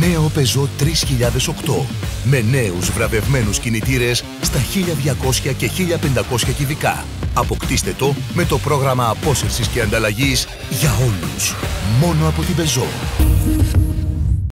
Νέο Peugeot 3008 με νέους βραβευμένους κινητήρες στα 1200 και 1500 κυβικά. Αποκτήστε το με το πρόγραμμα απόσυρσης και ανταλλαγής για όλους. Μόνο από την Peugeot.